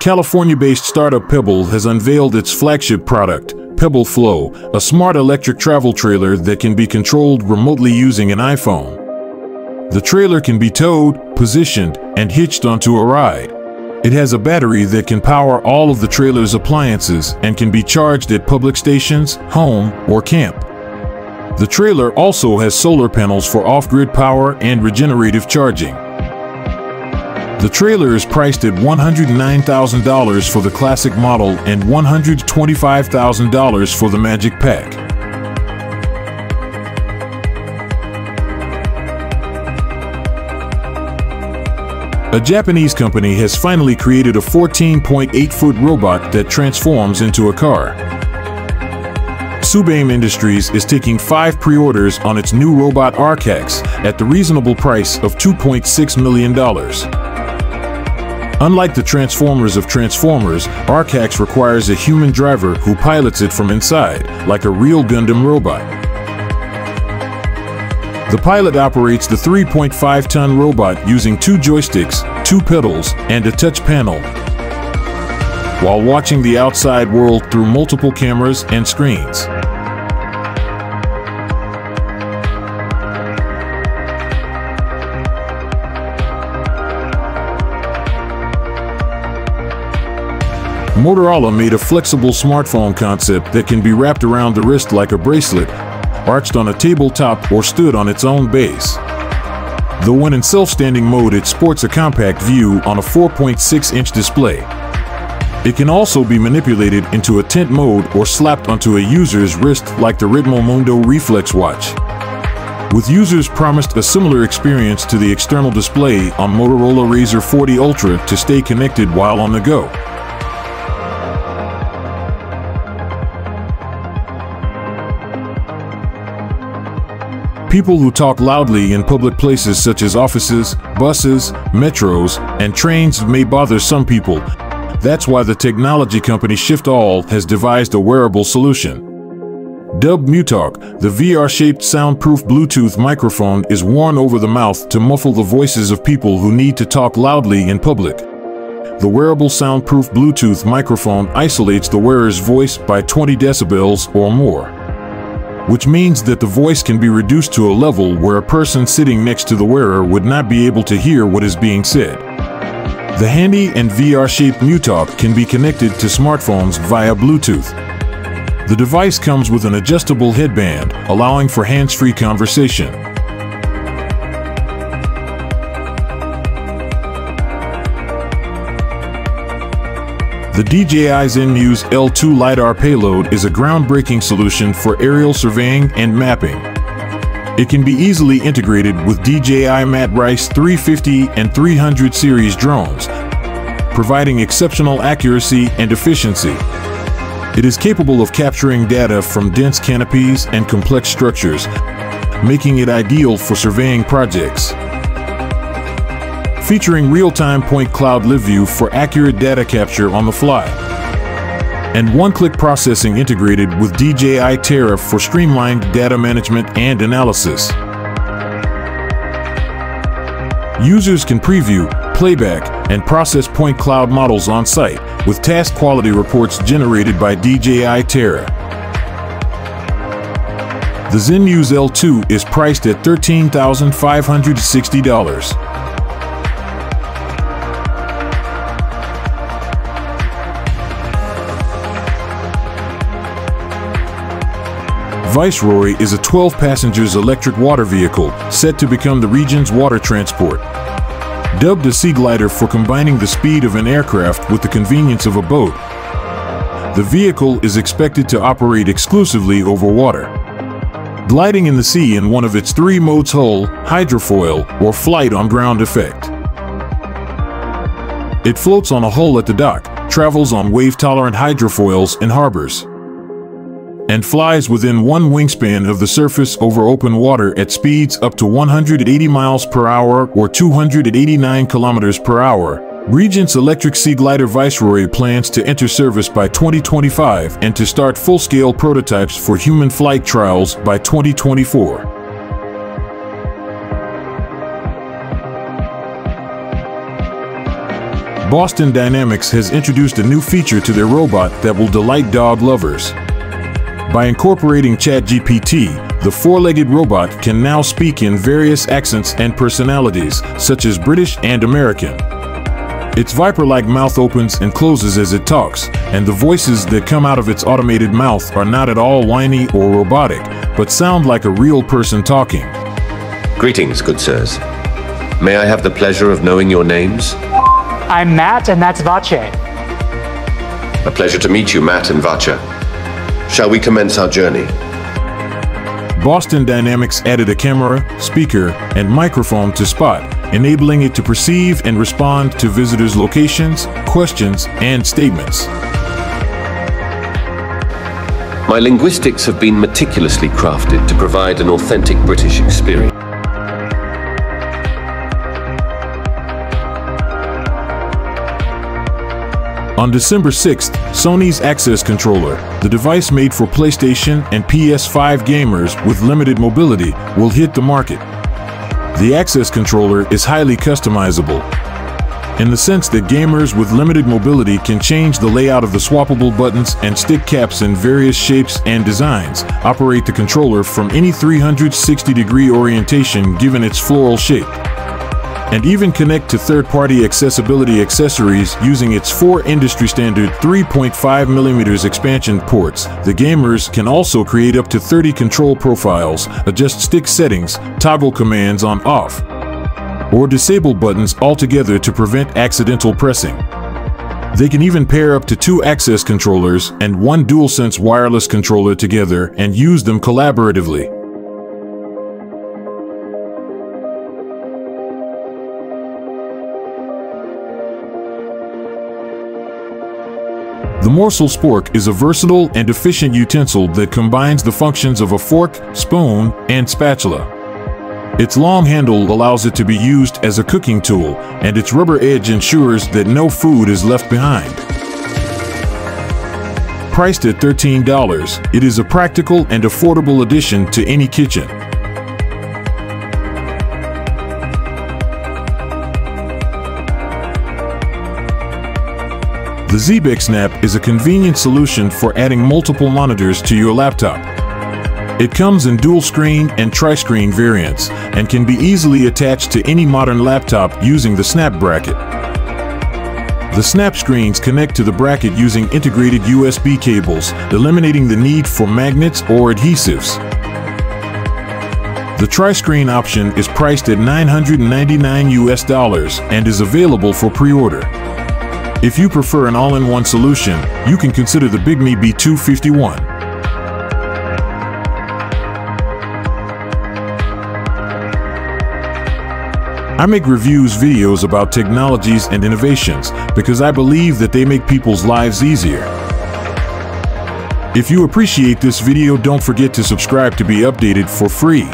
California-based startup Pebble has unveiled its flagship product, Pebble Flow, a smart electric travel trailer that can be controlled remotely using an iPhone. The trailer can be towed, positioned, and hitched onto a ride. It has a battery that can power all of the trailer's appliances and can be charged at public stations, home, or camp. The trailer also has solar panels for off-grid power and regenerative charging. The trailer is priced at $109,000 for the classic model and $125,000 for the Magic Pack. A Japanese company has finally created a 14.8-foot robot that transforms into a car. Tsubame Industries is taking five pre-orders on its new robot Archax at the reasonable price of $2.6 million. Unlike the Transformers of Transformers, Archax requires a human driver who pilots it from inside, like a real Gundam robot. The pilot operates the 3.5-ton robot using two joysticks, two pedals, and a touch panel, while watching the outside world through multiple cameras and screens. Motorola made a flexible smartphone concept that can be wrapped around the wrist like a bracelet, arched on a tabletop or stood on its own base. Though when in self-standing mode it sports a compact view on a 4.6-inch display. It can also be manipulated into a tent mode or slapped onto a user's wrist like the Ritmo Mundo Reflex watch. With users promised a similar experience to the external display on Motorola Razr 40 Ultra to stay connected while on the go. People who talk loudly in public places such as offices, buses, metros, and trains may bother some people. That's why the technology company ShiftAll has devised a wearable solution. Dubbed MuTalk, the VR-shaped soundproof Bluetooth microphone is worn over the mouth to muffle the voices of people who need to talk loudly in public. The wearable soundproof Bluetooth microphone isolates the wearer's voice by 20 decibels or more which means that the voice can be reduced to a level where a person sitting next to the wearer would not be able to hear what is being said. The handy and VR-shaped MuTalk can be connected to smartphones via Bluetooth. The device comes with an adjustable headband, allowing for hands-free conversation. The DJI ZenMuse L2 LiDAR payload is a groundbreaking solution for aerial surveying and mapping. It can be easily integrated with DJI Matrice 350 and 300 series drones, providing exceptional accuracy and efficiency. It is capable of capturing data from dense canopies and complex structures, making it ideal for surveying projects featuring real-time point cloud live view for accurate data capture on the fly. And one-click processing integrated with DJI Terra for streamlined data management and analysis. Users can preview, playback, and process point cloud models on site, with task quality reports generated by DJI Terra. The ZenMuse L2 is priced at $13,560. Viceroy is a 12 passengers electric water vehicle set to become the region's water transport. Dubbed a sea glider for combining the speed of an aircraft with the convenience of a boat, the vehicle is expected to operate exclusively over water. Gliding in the sea in one of its three modes hull, hydrofoil, or flight on ground effect. It floats on a hull at the dock, travels on wave-tolerant hydrofoils in harbors and flies within one wingspan of the surface over open water at speeds up to 180 miles per hour or 289 kilometers per hour, Regent's Electric Sea Glider Viceroy plans to enter service by 2025 and to start full-scale prototypes for human flight trials by 2024. Boston Dynamics has introduced a new feature to their robot that will delight dog lovers. By incorporating ChatGPT, the four-legged robot can now speak in various accents and personalities, such as British and American. Its viper-like mouth opens and closes as it talks, and the voices that come out of its automated mouth are not at all whiny or robotic, but sound like a real person talking. Greetings, good sirs. May I have the pleasure of knowing your names? I'm Matt, and that's Vache. A pleasure to meet you, Matt and Vacha. Shall we commence our journey? Boston Dynamics added a camera, speaker, and microphone to Spot, enabling it to perceive and respond to visitors' locations, questions, and statements. My linguistics have been meticulously crafted to provide an authentic British experience. On December 6th, Sony's Access Controller, the device made for PlayStation and PS5 gamers with limited mobility, will hit the market. The Access Controller is highly customizable, in the sense that gamers with limited mobility can change the layout of the swappable buttons and stick caps in various shapes and designs, operate the controller from any 360 degree orientation given its floral shape and even connect to third-party accessibility accessories using its four industry-standard 3.5mm expansion ports. The gamers can also create up to 30 control profiles, adjust stick settings, toggle commands on off, or disable buttons altogether to prevent accidental pressing. They can even pair up to two access controllers and one DualSense wireless controller together and use them collaboratively. The morsel spork is a versatile and efficient utensil that combines the functions of a fork, spoon, and spatula. Its long handle allows it to be used as a cooking tool, and its rubber edge ensures that no food is left behind. Priced at $13, it is a practical and affordable addition to any kitchen. The Xebec Snap is a convenient solution for adding multiple monitors to your laptop. It comes in dual screen and tri-screen variants and can be easily attached to any modern laptop using the snap bracket. The snap screens connect to the bracket using integrated USB cables, eliminating the need for magnets or adhesives. The tri-screen option is priced at 999 US dollars and is available for pre-order. If you prefer an all-in-one solution, you can consider the Bigme B251. I make reviews videos about technologies and innovations because I believe that they make people's lives easier. If you appreciate this video don't forget to subscribe to be updated for free.